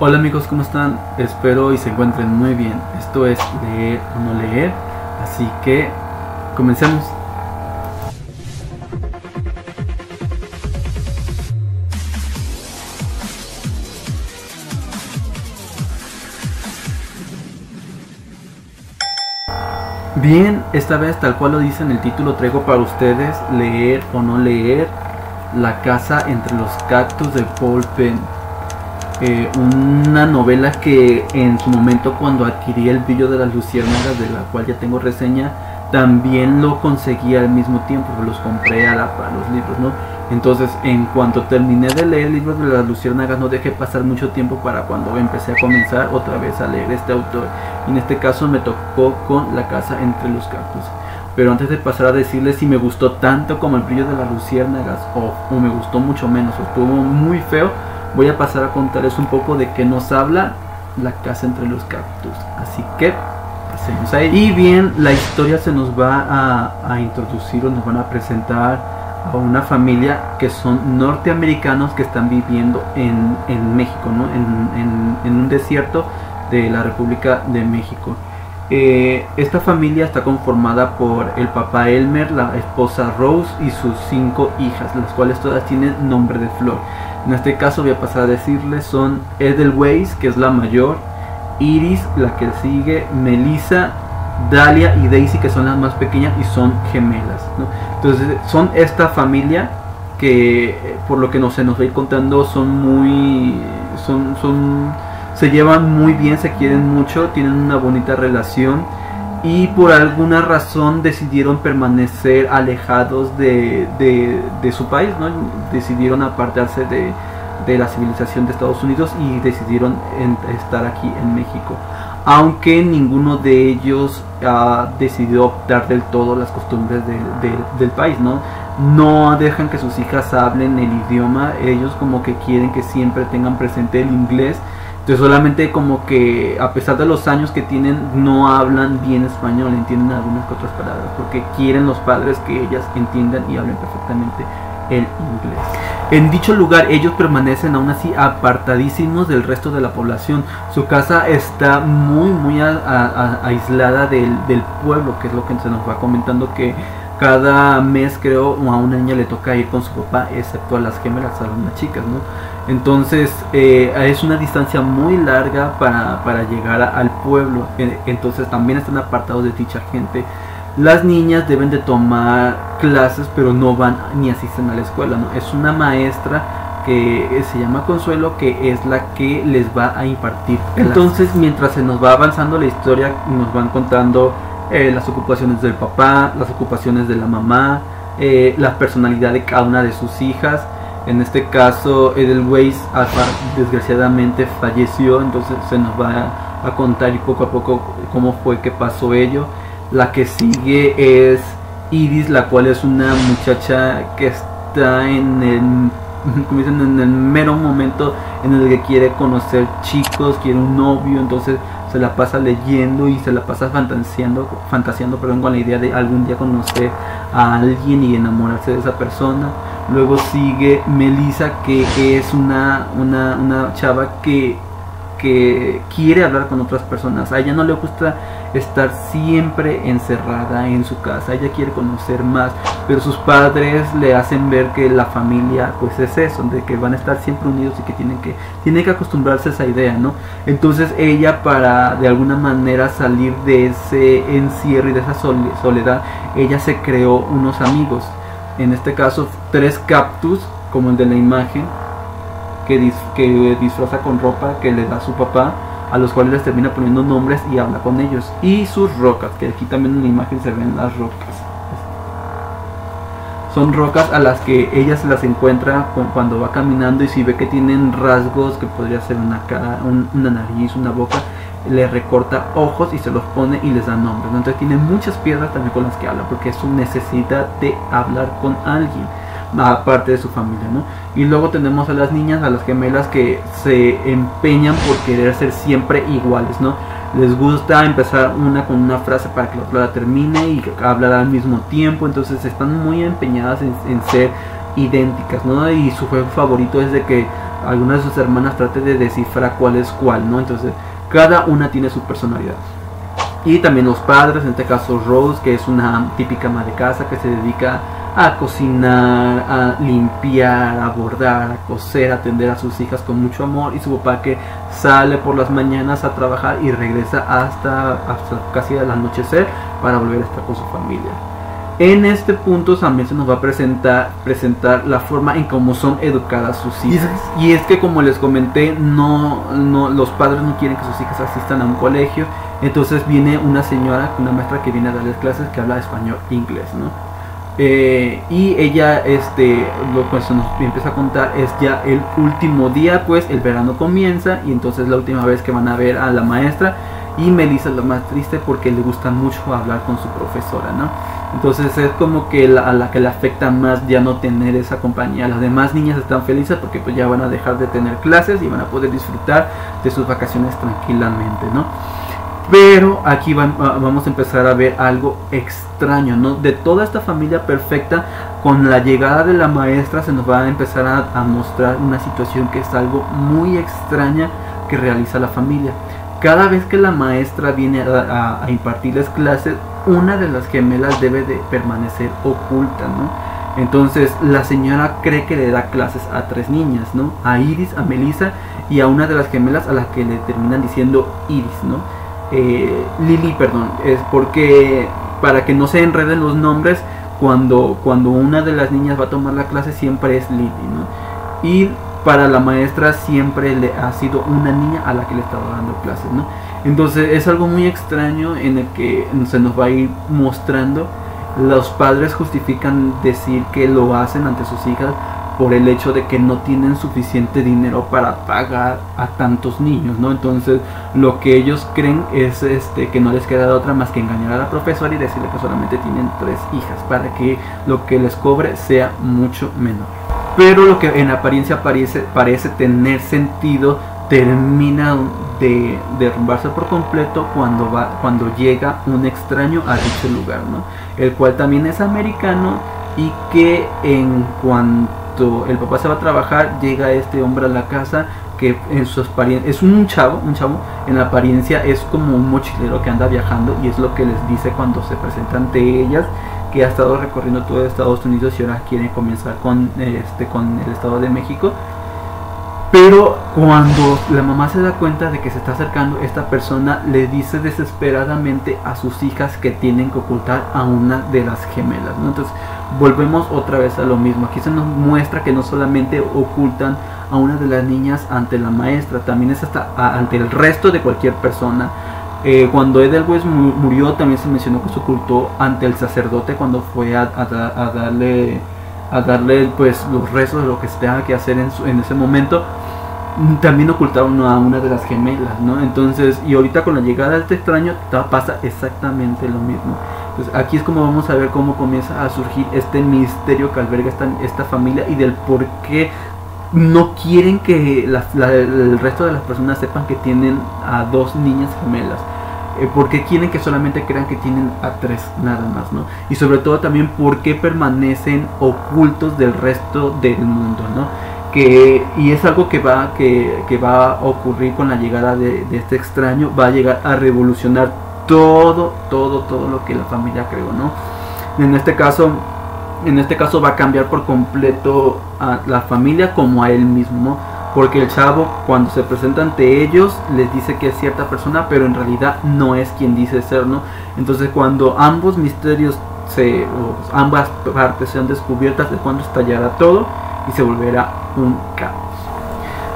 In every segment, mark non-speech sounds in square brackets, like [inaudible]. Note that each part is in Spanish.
Hola amigos, ¿cómo están? Espero y se encuentren muy bien. Esto es leer o no leer, así que comencemos. Bien, esta vez tal cual lo dice en el título traigo para ustedes leer o no leer La casa entre los cactus de Paul Penn. Eh, una novela que en su momento cuando adquirí el brillo de las luciérnagas de la cual ya tengo reseña también lo conseguí al mismo tiempo los compré a la para los libros no entonces en cuanto terminé de leer el libro de las luciérnagas no dejé pasar mucho tiempo para cuando empecé a comenzar otra vez a leer este autor. En este caso me tocó con la casa entre los cactus pero antes de pasar a decirles si me gustó tanto como el brillo de las luciérnagas o, o me gustó mucho menos o estuvo muy feo voy a pasar a contarles un poco de qué nos habla la casa entre los cactus. Así que pasemos ahí. Y bien, la historia se nos va a, introducir o nos van a presentar a una familia que son norteamericanos que están viviendo en, México, ¿no? en, en, un desierto de la República de México. Eh, esta familia está conformada por el papá Elmer, la esposa Rose y sus cinco hijas, las cuales todas tienen nombre de flor. En este caso voy a pasar a decirles son Edelweiss, que es la mayor, Iris, la que sigue, Melissa, Dalia y Daisy, que son las más pequeñas y son gemelas. Entonces son esta familia que por lo que no se nos va a ir contando son muy son son se llevan muy bien se quieren mucho tienen una bonita relación y por alguna razón decidieron permanecer alejados de, su país, ¿no? decidieron apartarse de, la civilización de Estados Unidos y decidieron estar aquí en México. Aunque ninguno de ellos ha decidido optar del todo las costumbres del país, ¿no? No dejan que sus hijas hablen el idioma, ellos como que quieren que siempre tengan presente el inglés solamente como que a pesar de los años que tienen no hablan bien español, entienden algunas que otras palabras, porque quieren los padres que ellas entiendan y hablen perfectamente el inglés. En dicho lugar ellos permanecen aún así apartadísimos del resto de la población. Su casa está muy muy aislada del, del, pueblo, que es lo que se nos va comentando que cada mes creo a una niña le toca ir con su papá, excepto a las gemelas, a las chicas, ¿no? Entonces eh, es una distancia muy larga para, llegar al pueblo, entonces también están apartados de dicha gente. Las niñas deben de tomar clases, pero no van ni asisten a la escuela, ¿no? Es una maestra que se llama Consuelo, que es la que les va a impartir. Entonces, mientras se nos va avanzando la historia, nos van contando eh, las ocupaciones del papá, las ocupaciones de la mamá, eh, la personalidad de cada una de sus hijas. En este caso, Edelweiss desgraciadamente falleció, entonces se nos va a, contar y poco a poco cómo fue que pasó ello. La que sigue es Iris, la cual es una muchacha que está en el, [laughs] en el mero momento en el que quiere conocer chicos, quiere un novio, entonces se la pasa leyendo y se la pasa fantaseando, fantaseando perdón, con la idea de algún día conocer a alguien y enamorarse de esa persona. Luego sigue Melissa, que es una, una, una chava que que quiere hablar con otras personas. A ella no le gusta estar siempre encerrada en su casa. Ella quiere conocer más, pero sus padres le hacen ver que la familia pues es eso, de que van a estar siempre unidos y que tienen que tienen que acostumbrarse a esa idea, ¿no? Entonces ella para de alguna manera salir de ese encierro y de esa soledad, ella se creó unos amigos. En este caso tres cactus como el de la imagen que, disfraza con ropa que le da su papá, a los cuales les termina poniendo nombres y habla con ellos. Y sus rocas, que aquí también en la imagen se ven las rocas. Son rocas a las que ella se las encuentra cuando va caminando y si ve que tienen rasgos, que podría ser una cara, una nariz, una boca, le recorta ojos y se los pone y les da nombres. Entonces tiene muchas piedras también con las que habla, porque es su necesidad de hablar con alguien aparte de su familia, ¿no? Y luego tenemos a las niñas, a las gemelas que se empeñan por querer ser siempre iguales, ¿no? Les gusta empezar una con una frase para que la otra la termine y hablar al mismo tiempo, entonces están muy empeñadas en, ser idénticas, ¿no? Y su juego favorito es de que alguna de sus hermanas trate de descifrar cuál es cuál, ¿no? Entonces, cada una tiene su personalidad. Y también los padres, en este caso Rose, que es una típica ama de casa que se dedica a cocinar, a limpiar, a bordar, a coser, a atender a sus hijas con mucho amor. Y su papá que sale por las mañanas a trabajar y regresa hasta, hasta casi al anochecer para volver a estar con su familia. En este punto también se nos va a presentar, presentar la forma en cómo son educadas sus hijas. Y es que como les comenté, no, no, los padres no quieren que sus hijas asistan a un colegio. Entonces viene una señora, una maestra que viene a darles clases que habla español e inglés, ¿no? Eh, y ella, este, lo que nos empieza a contar es ya el último día, pues el verano comienza y entonces la última vez que van a ver a la maestra y Melissa es la más triste porque le gusta mucho hablar con su profesora, ¿no? Entonces es como que a la que le afecta más ya no tener esa compañía. Las demás niñas están felices porque pues ya van a dejar de tener clases y van a poder disfrutar de sus vacaciones tranquilamente, ¿no? Pero aquí vamos a empezar a ver algo extraño, ¿no? De toda esta familia perfecta, con la llegada de la maestra se nos va a empezar a, mostrar una situación que es algo muy extraña que realiza la familia. Cada vez que la maestra viene a, a impartirles clases, una de las gemelas debe de permanecer oculta, ¿no? Entonces la señora cree que le da clases a tres niñas, ¿no? A Iris, a Melissa y a una de las gemelas a las que le terminan diciendo Iris, ¿no? Eh, Lily, perdón, es porque para que no se enreden los nombres, cuando, cuando una de las niñas va a tomar la clase siempre es Lily, ¿no? Y para la maestra siempre le ha sido una niña a la que le estaba dando clases, ¿no? Entonces es algo muy extraño en el que se nos va a ir mostrando. Los padres justifican decir que lo hacen ante sus hijas por el hecho de que no tienen suficiente dinero para pagar a tantos niños, ¿no? Entonces lo que ellos creen es este que no les queda otra más que engañar a la profesora y decirle que solamente tienen tres hijas para que lo que les cobre sea mucho menor. Pero lo que en apariencia parece, parece tener sentido termina de derrumbarse por completo cuando va cuando llega un extraño a dicho lugar, ¿no? El cual también es americano y que en cuanto el papá se va a trabajar llega este hombre a la casa que en su apariencia es un chavo, un chavo en la apariencia es como un mochilero que anda viajando y es lo que les dice cuando se presenta ante ellas que ha estado recorriendo todo Estados Unidos y ahora quiere comenzar con este con el Estado de México pero cuando la mamá se da cuenta de que se está acercando esta persona, le dice desesperadamente a sus hijas que tienen que ocultar a una de las gemelas. Entonces volvemos otra vez a lo mismo. Aquí se nos muestra que no solamente ocultan a una de las niñas ante la maestra, también es hasta ante el resto de cualquier persona. Eh, cuando Edelweiss murió, también se mencionó que se ocultó ante el sacerdote cuando fue a darle a darle pues los rezos de lo que se tenga que hacer en, en ese momento también ocultaron a una de las gemelas, ¿no? Entonces, y ahorita con la llegada de este extraño pasa exactamente lo mismo. Entonces, aquí es como vamos a ver cómo comienza a surgir este misterio que alberga esta, esta familia y del por qué no quieren que el resto de las personas sepan que tienen a dos niñas gemelas. Eh, porque quieren que solamente crean que tienen a tres nada más, ¿no? Y sobre todo también por qué permanecen ocultos del resto del mundo, ¿no? Que, y es algo que va, que, que va a ocurrir con la llegada de, de, este extraño, va a llegar a revolucionar todo, todo, todo lo que la familia creó, ¿no? En este caso, en este caso va a cambiar por completo a la familia como a él mismo, porque el chavo cuando se presenta ante ellos les dice que es cierta persona, pero en realidad no es quien dice ser, ¿no? Entonces cuando ambos misterios se, ambas partes sean descubiertas de cuando estallará todo y se volverá un caos.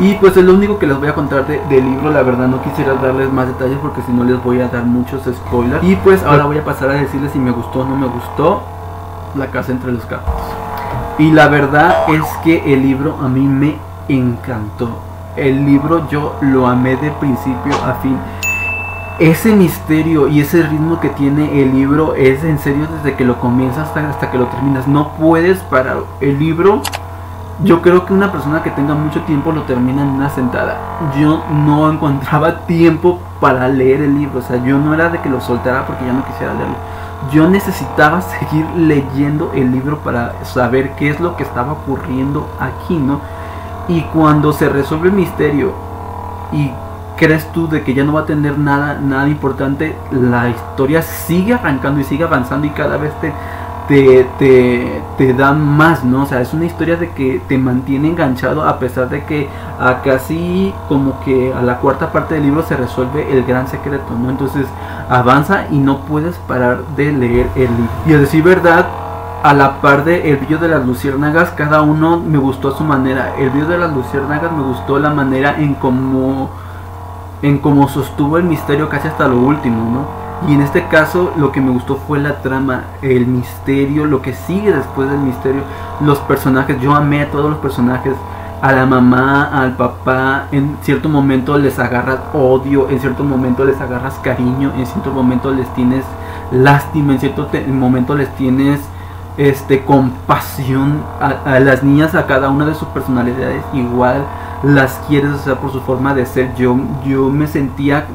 Y pues es lo único que les voy a contar del libro, la verdad no quisiera darles más detalles porque si no les voy a dar muchos spoilers. Y pues ahora voy a pasar a decirles si me gustó o no me gustó La casa entre los gatos. Y la verdad es que el libro a mí me encantó. El libro yo lo amé de principio a fin. Ese misterio y ese ritmo que tiene el libro es en serio desde que lo comienzas hasta, hasta que lo terminas. No puedes parar. El libro, yo creo que una persona que tenga mucho tiempo lo termina en una sentada. Yo no encontraba tiempo para leer el libro. O sea, yo no era de que lo soltara porque ya no quisiera leerlo. Yo necesitaba seguir leyendo el libro para saber qué es lo que estaba ocurriendo aquí, ¿no? Y cuando se resuelve el misterio y crees tú de que ya no va a tener nada, nada importante, la historia sigue arrancando y sigue avanzando y cada vez te, te, te, te da más, ¿no? O sea, es una historia de que te mantiene enganchado a pesar de que a casi como que a la cuarta parte del libro se resuelve el gran secreto, ¿no? Entonces avanza y no puedes parar de leer el libro. Y a decir verdad, a la par de El de las luciérnagas, cada uno me gustó a su manera. El brillo de las luciérnagas me gustó la manera en cómo en cómo sostuvo el misterio casi hasta lo último, ¿no? Y en este caso lo que me gustó fue la trama, el misterio, lo que sigue después del misterio, los personajes, yo amé a todos los personajes, a la mamá, al papá, en cierto momento les agarras odio, en cierto momento les agarras cariño, en cierto momento les tienes lástima, en cierto momento les tienes este compasión a, las niñas, a cada una de sus personalidades, igual las quieres, o sea, por su forma de ser. Yo, yo me sentía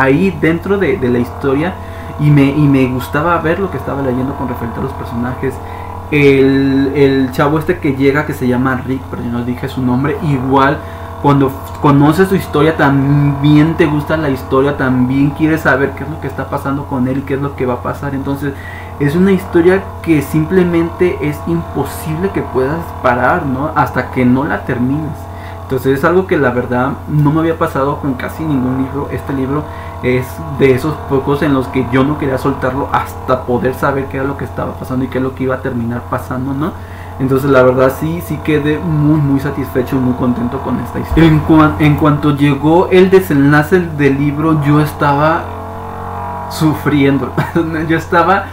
ahí dentro de, la historia y me, y me gustaba ver lo que estaba leyendo con referente a los personajes. El, el chavo este que llega, que se llama Rick, pero yo no dije su nombre, igual cuando conoces su historia también te gusta la historia, también quieres saber qué es lo que está pasando con él qué es lo que va a pasar. Entonces es una historia que simplemente es imposible que puedas parar, ¿no? Hasta que no la termines. Entonces es algo que la verdad no me había pasado con casi ningún libro. Este libro es de esos pocos en los que yo no quería soltarlo hasta poder saber qué era lo que estaba pasando y qué es lo que iba a terminar pasando, ¿no? Entonces la verdad sí, sí quedé muy muy satisfecho, muy contento con esta historia. En cuanto llegó el desenlace del libro, yo estaba sufriendo. [laughs] yo estaba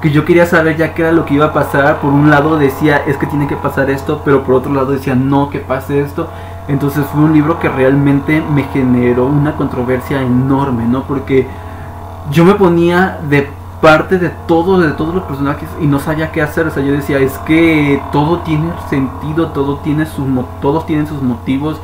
que yo quería saber ya qué era lo que iba a pasar. Por un lado decía, es que tiene que pasar esto, pero por otro lado decía, no, que pase esto. Entonces fue un libro que realmente me generó una controversia enorme, ¿no? Porque yo me ponía de parte de todo, de todos los personajes y no sabía qué hacer. O sea, yo decía, es que todo tiene sentido, todo tiene sus, todos tienen sus motivos.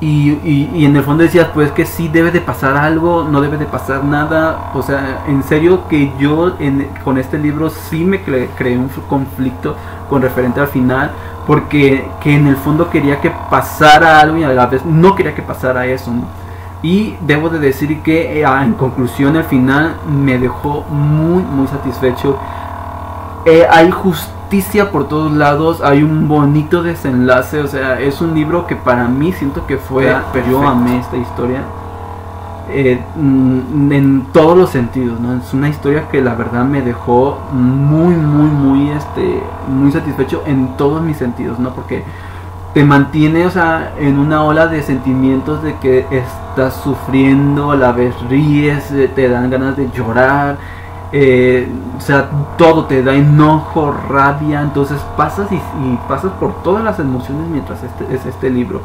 Y, y, en el fondo decías, pues que sí debe de pasar algo, no debe de pasar nada. O sea, en serio que yo con este libro sí me creé un conflicto con referente al final. Porque que en el fondo quería que pasara algo y a la vez no quería que pasara eso. Y debo de decir que eh, en conclusión al final me dejó muy muy satisfecho. Eh, hay justicia por todos lados, hay un bonito desenlace, o sea, es un libro que para mí siento que fue, yo amé esta historia eh, mm, en todos los sentidos, ¿no? Es una historia que la verdad me dejó muy, muy, muy, este, muy satisfecho en todos mis sentidos, ¿no? Porque te mantiene, o sea, en una ola de sentimientos de que estás sufriendo, a la vez ríes, eh, te dan ganas de llorar, eh, o sea, todo te da enojo, rabia, entonces pasas y, pasas por todas las emociones mientras este, es este libro.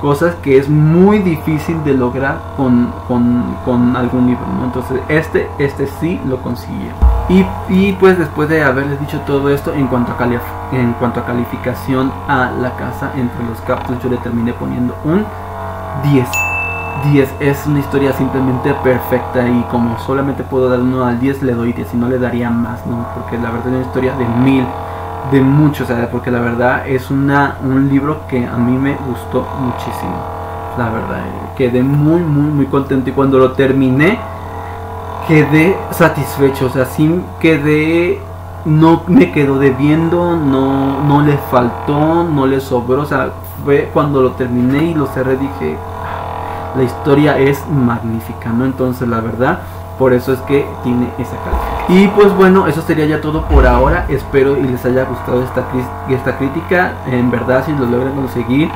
Cosas que es muy difícil de lograr con, con, algún libro. Entonces este, este sí lo consiguió. Y, y, pues después de haberles dicho todo esto en cuanto, a en cuanto a calificación a la casa entre los captos, yo le terminé poniendo un 10. 10 es una historia simplemente perfecta y como solamente puedo dar uno al 10 le doy 10 y no le daría más, ¿no? Porque la verdad es una historia de mil, de muchos, o sea, porque la verdad es una, un libro que a mí me gustó muchísimo, la verdad, quedé muy, muy, muy contento y cuando lo terminé quedé satisfecho, o sea, sí quedé, no me quedó debiendo, no, no le faltó, no le sobró, o sea, fue cuando lo terminé y lo cerré dije, la historia es magnífica, ¿no? Entonces la verdad, por eso es que tiene esa calidad. Y pues bueno, eso sería ya todo por ahora. Espero y les haya gustado esta, esta crítica. En verdad, si lo logran conseguir,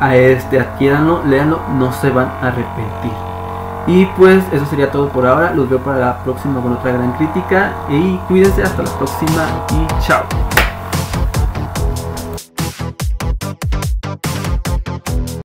a este, adquiéranlo, léanlo, no se van a arrepentir. Y pues eso sería todo por ahora. Los veo para la próxima con otra gran crítica. Y cuídense hasta la próxima y chao.